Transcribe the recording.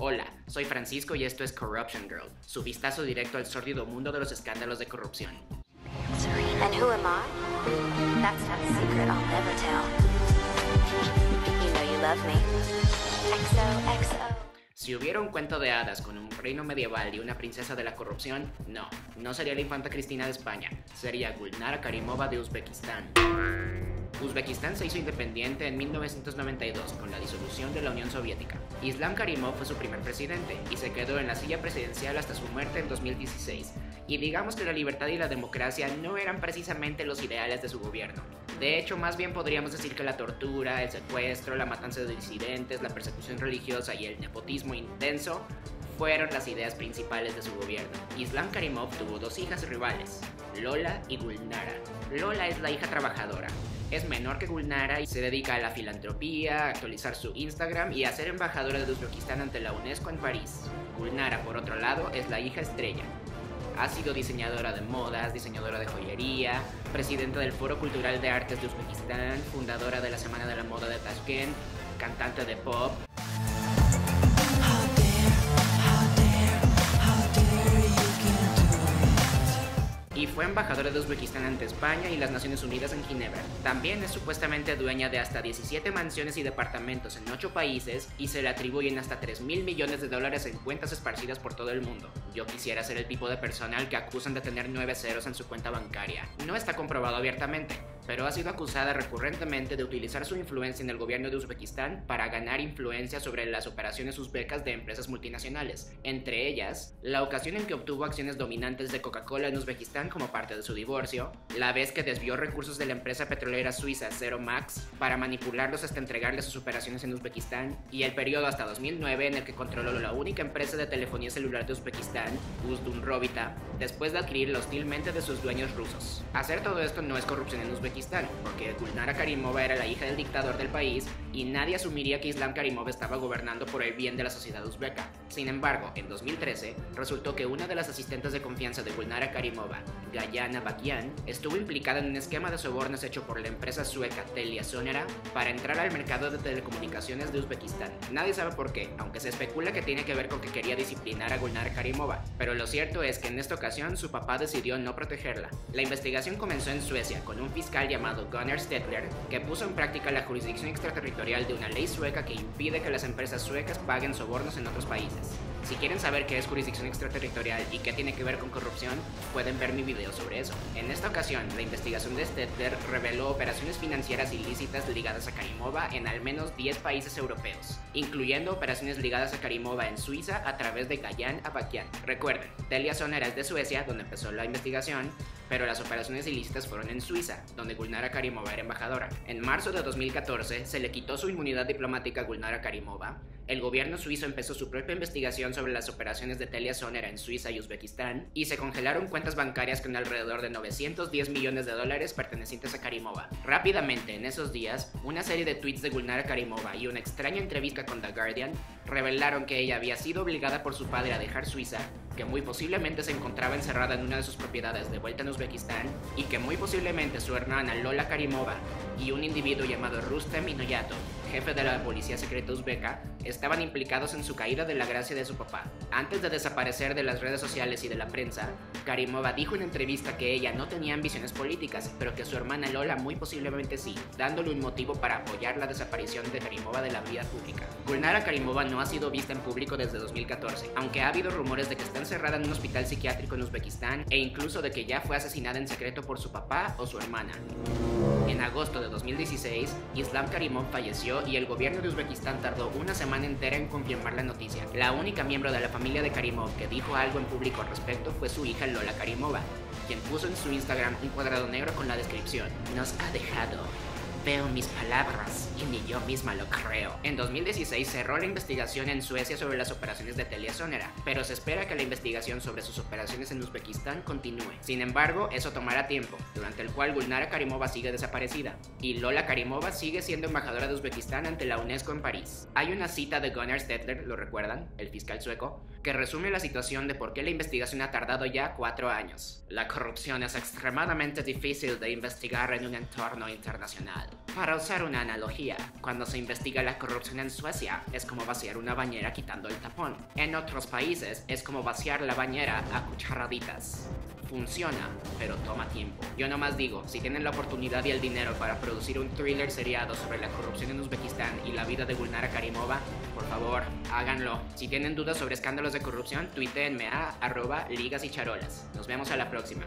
Hola, soy Francisco y esto es Corruption Girl, su vistazo directo al sórdido mundo de los escándalos de corrupción. And who am I? That's not a secret I'll never tell. You know you love me. XOXO. Si hubiera un cuento de hadas con un reino medieval y una princesa de la corrupción, no, no sería la infanta Cristina de España, sería Gulnara Karimova de Uzbekistán. Uzbekistán se hizo independiente en 1992 con la disolución de la Unión Soviética. Islam Karimov fue su primer presidente y se quedó en la silla presidencial hasta su muerte en 2016. Y digamos que la libertad y la democracia no eran precisamente los ideales de su gobierno. De hecho, más bien podríamos decir que la tortura, el secuestro, la matanza de disidentes, la persecución religiosa y el nepotismo intenso fueron las ideas principales de su gobierno. Islam Karimov tuvo dos hijas rivales, Lola y Gulnara. Lola es la hija trabajadora, es menor que Gulnara y se dedica a la filantropía, actualizar su Instagram y a ser embajadora de Uzbekistán ante la UNESCO en París. Gulnara, por otro lado, es la hija estrella. Ha sido diseñadora de modas, diseñadora de joyería, presidenta del Foro Cultural de Artes de Uzbekistán, fundadora de la Semana de la Moda de Tashkent, cantante de pop, fue embajadora de Uzbekistán ante España y las Naciones Unidas en Ginebra. También es supuestamente dueña de hasta 17 mansiones y departamentos en 8 países y se le atribuyen hasta 3 mil millones de dólares en cuentas esparcidas por todo el mundo. Yo quisiera ser el tipo de persona al que acusan de tener 9 ceros en su cuenta bancaria. No está comprobado abiertamente, pero ha sido acusada recurrentemente de utilizar su influencia en el gobierno de Uzbekistán para ganar influencia sobre las operaciones uzbecas de empresas multinacionales, entre ellas la ocasión en que obtuvo acciones dominantes de Coca-Cola en Uzbekistán como parte de su divorcio, la vez que desvió recursos de la empresa petrolera suiza Zero Max para manipularlos hasta entregarles sus operaciones en Uzbekistán, y el periodo hasta 2009 en el que controló la única empresa de telefonía celular de Uzbekistán, Uzdunrovita, después de adquirirla hostilmente de sus dueños rusos. Hacer todo esto no es corrupción en Uzbekistán, porque Gulnara Karimova era la hija del dictador del país y nadie asumiría que Islam Karimov estaba gobernando por el bien de la sociedad uzbeka. Sin embargo, en 2013, resultó que una de las asistentes de confianza de Gulnara Karimova, Gayana Bakian, estuvo implicada en un esquema de sobornos hecho por la empresa sueca Telia Sonera para entrar al mercado de telecomunicaciones de Uzbekistán. Nadie sabe por qué, aunque se especula que tiene que ver con que quería disciplinar a Gulnara Karimova, pero lo cierto es que en esta ocasión su papá decidió no protegerla. La investigación comenzó en Suecia con un fiscal llamado Gunnar Stedler, que puso en práctica la jurisdicción extraterritorial de una ley sueca que impide que las empresas suecas paguen sobornos en otros países. Si quieren saber qué es jurisdicción extraterritorial y qué tiene que ver con corrupción, pueden ver mi video sobre eso. En esta ocasión, la investigación de Stedler reveló operaciones financieras ilícitas ligadas a Karimova en al menos 10 países europeos, incluyendo operaciones ligadas a Karimova en Suiza a través de Gayan Abakian. Recuerden, Telia Sonera es de Suecia, donde empezó la investigación, pero las operaciones ilícitas fueron en Suiza, donde Gulnara Karimova era embajadora. En marzo de 2014 se le quitó su inmunidad diplomática a Gulnara Karimova. El gobierno suizo empezó su propia investigación sobre las operaciones de Telia Sonera en Suiza y Uzbekistán y se congelaron cuentas bancarias con alrededor de 910 millones de dólares pertenecientes a Karimova. Rápidamente, en esos días, una serie de tweets de Gulnara Karimova y una extraña entrevista con The Guardian revelaron que ella había sido obligada por su padre a dejar Suiza, que muy posiblemente se encontraba encerrada en una de sus propiedades de vuelta en Uzbekistán y que muy posiblemente su hermana Lola Karimova y un individuo llamado Rustem Inoyato, jefe de la policía secreta uzbeka, estaban implicados en su caída de la gracia de su papá. Antes de desaparecer de las redes sociales y de la prensa, Karimova dijo en entrevista que ella no tenía ambiciones políticas, pero que su hermana Lola muy posiblemente sí, dándole un motivo para apoyar la desaparición de Karimova de la vida pública. Gulnara Karimova no ha sido vista en público desde 2014, aunque ha habido rumores de que está encerrada en un hospital psiquiátrico en Uzbekistán e incluso de que ya fue asesinada en secreto por su papá o su hermana. En agosto de 2016, Islam Karimov falleció y el gobierno de Uzbekistán tardó una semana entera en confirmar la noticia. La única miembro de la familia de Karimov que dijo algo en público al respecto fue su hija Lola Karimova, quien puso en su Instagram un cuadrado negro con la descripción: Nos ha dejado veo mis palabras y ni yo misma lo creo. En 2016 cerró la investigación en Suecia sobre las operaciones de Telia Sonera, pero se espera que la investigación sobre sus operaciones en Uzbekistán continúe. Sin embargo, eso tomará tiempo, durante el cual Gulnara Karimova sigue desaparecida y Lola Karimova sigue siendo embajadora de Uzbekistán ante la UNESCO en París. Hay una cita de Gunnar Stedler, ¿lo recuerdan? El fiscal sueco, que resume la situación de por qué la investigación ha tardado ya cuatro años. La corrupción es extremadamente difícil de investigar en un entorno internacional. Para usar una analogía, cuando se investiga la corrupción en Suecia es como vaciar una bañera quitando el tapón. En otros países es como vaciar la bañera a cucharaditas. Funciona, pero toma tiempo. Yo nomás digo, si tienen la oportunidad y el dinero para producir un thriller seriado sobre la corrupción en Uzbekistán y la vida de Gulnara Karimova, por favor, háganlo. Si tienen dudas sobre escándalos de corrupción, a arroba. Nos vemos a la próxima.